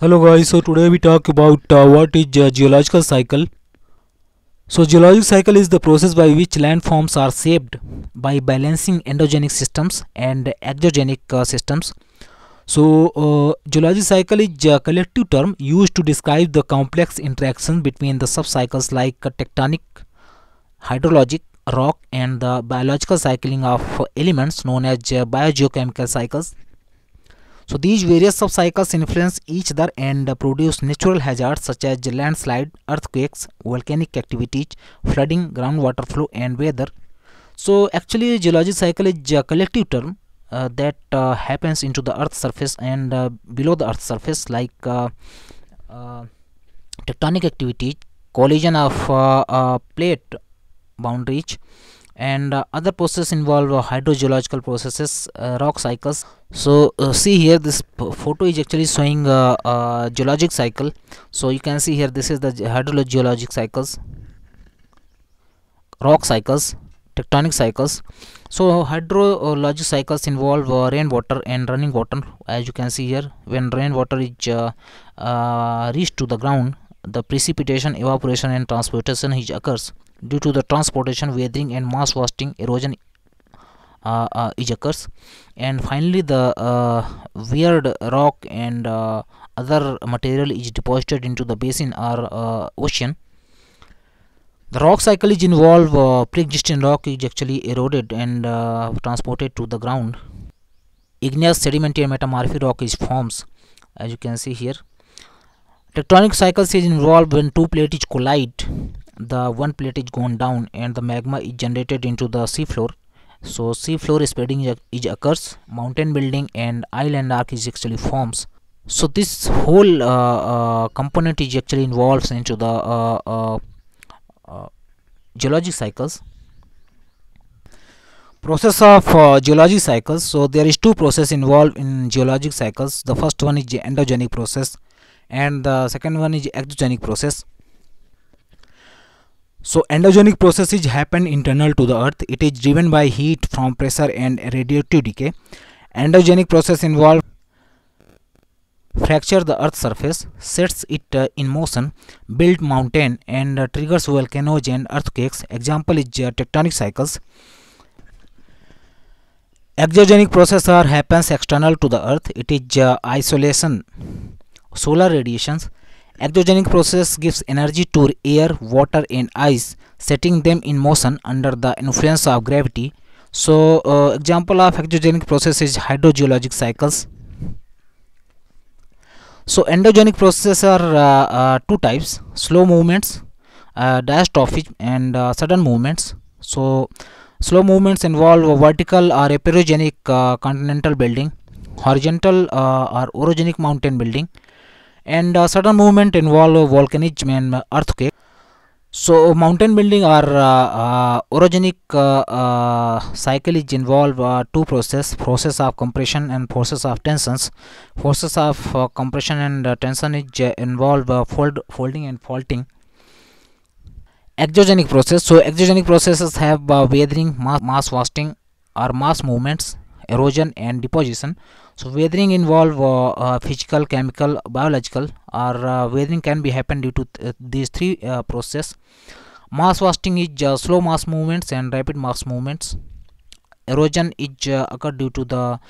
hello guys so today we talk about uh, what is uh, geological cycle? So geological cycle is the process by which landforms are shaped by balancing endogenic systems and exogenic uh, systems. So uh, geologic cycle is a collective term used to describe the complex interaction between the subcycles like tectonic hydrologic rock and the biological cycling of elements known as uh, biogeochemical cycles so these various subcycles influence each other and produce natural hazards such as landslide, earthquakes, volcanic activities, flooding, groundwater flow and weather. So actually geologic cycle is a collective term uh, that uh, happens into the earth surface and uh, below the earth surface like uh, uh, tectonic activities, collision of uh, plate boundaries and uh, other processes involve uh, hydrogeological processes uh, rock cycles. So uh, see here this photo is actually showing uh, geologic cycle. So you can see here this is the hydrogeologic cycles rock cycles tectonic cycles. So hydrologic cycles involve uh, rainwater and running water. As you can see here when rainwater is uh, reached to the ground the precipitation evaporation and transportation which occurs due to the transportation weathering and mass wasting erosion uh, uh, it occurs. And finally the uh, weird rock and uh, other material is deposited into the basin or uh, ocean. The rock cycle is involved uh, pre-existing rock is actually eroded and transported to the ground. Igneous sedimentary metamorphic rock is forms as you can see here tectonic cycles is involved when two plates collide. The one plate is gone down and the magma is generated into the seafloor. So seafloor spreading is occurs. Mountain building and island arc is actually forms. So this whole uh, uh, component is actually involves into the uh, uh, uh geologic cycles. Process of uh, geologic cycles. So there is two process involved in geologic cycles. The first one is endogenic process and the second one is exogenic process so endogenic processes happen internal to the earth. It is driven by heat from pressure and radioactive decay. Endogenic process involve fracture the earth surface, sets it uh, in motion, build mountain and uh, triggers volcanoes and earthquakes. Example is uh, tectonic cycles. Exogenic process happens external to the earth. It is uh, isolation, solar radiations Exogenic process gives energy to air, water and ice, setting them in motion under the influence of gravity. So, uh, example of exogenic process is hydrogeologic cycles. So, endogenic processes are uh, uh, two types, slow movements, uh, diastrophic and uh, sudden movements. So, slow movements involve vertical or epeirogenic uh, continental building, horizontal or orogenic mountain building and uh, sudden movement involve volcanism and earthquake. So mountain building or uh, uh, orogenic uh, uh, cycle is involve uh, two process process of compression and process of tensions. Forces of compression and tension is involve fold folding and faulting. Exogenic process. So exogenic processes have weathering mass, mass wasting or mass movements erosion and deposition. So weathering involve uh, uh, physical chemical biological or uh, weathering can be happen due to th these three uh, process. Mass wasting is uh, slow mass movements and rapid mass movements. Erosion is uh, occur due to the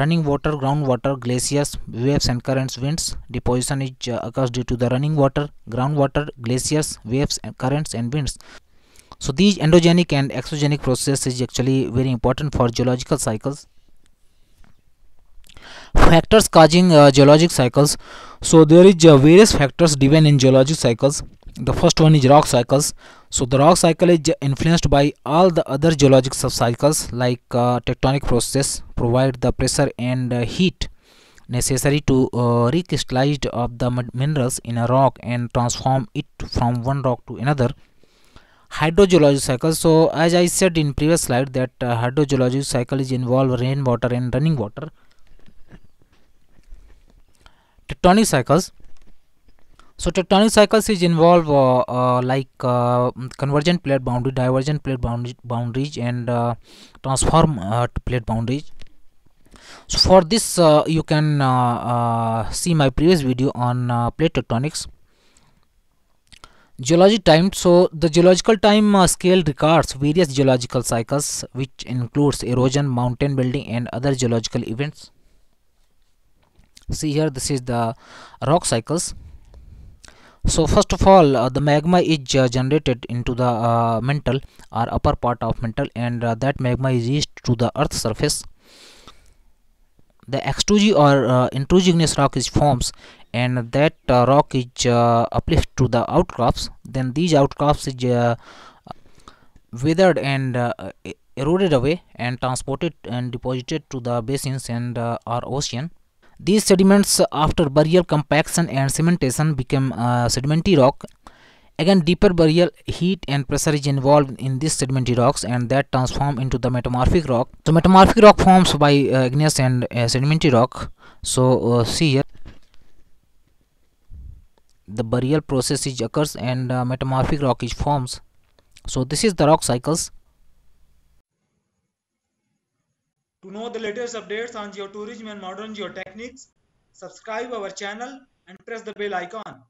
running water groundwater glaciers waves and currents winds. Deposition is occurs due to the running water groundwater glaciers waves and currents and winds. So these endogenic and exogenic processes is actually very important for geological cycles factors causing uh, geologic cycles. So there is uh, various factors given in geologic cycles. The first one is rock cycles. So the rock cycle is influenced by all the other geologic subcycles like uh, tectonic process provide the pressure and uh, heat necessary to uh, recrystallize of the minerals in a rock and transform it from one rock to another. Hydrogeologic cycle so as i said in previous slide that uh, hydrogeologic cycle is involve rainwater and running water tectonic cycles. So tectonic cycles is involve uh, uh, like uh, convergent plate boundary divergent plate boundary, boundaries and uh, transform uh, plate boundaries. So for this uh, you can see my previous video on plate tectonics. Geology time so the geological time scale records various geological cycles which includes erosion mountain building and other geological events see here this is the rock cycles. So first of all uh, the magma is uh, generated into the uh, mantle or upper part of mantle and uh, that magma is reached to the earth surface. The extrusive or uh, intrusiveness rock is forms and that uh, rock is uh, uplifted to the outcrops. Then these outcrops is uh, withered and uh, eroded away and transported and deposited to the basins and or ocean these sediments after burial compaction and cementation become uh, sedimentary rock. Again deeper burial heat and pressure is involved in these sedimentary rocks and that transform into the metamorphic rock. So metamorphic rock forms by uh, igneous and uh, sedimentary rock. So uh, see here the burial process is occurs and uh, metamorphic rock is forms. So this is the rock cycles. To know the latest updates on geotourism and modern geotechniques, subscribe our channel and press the bell icon.